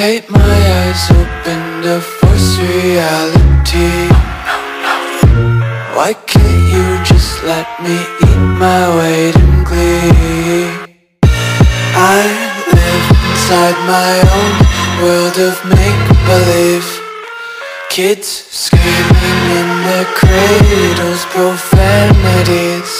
Take my eyes open to force reality. Why can't you just let me eat my weight in glee? I live inside my own world of make-believe. Kids screaming in their cradles, profanities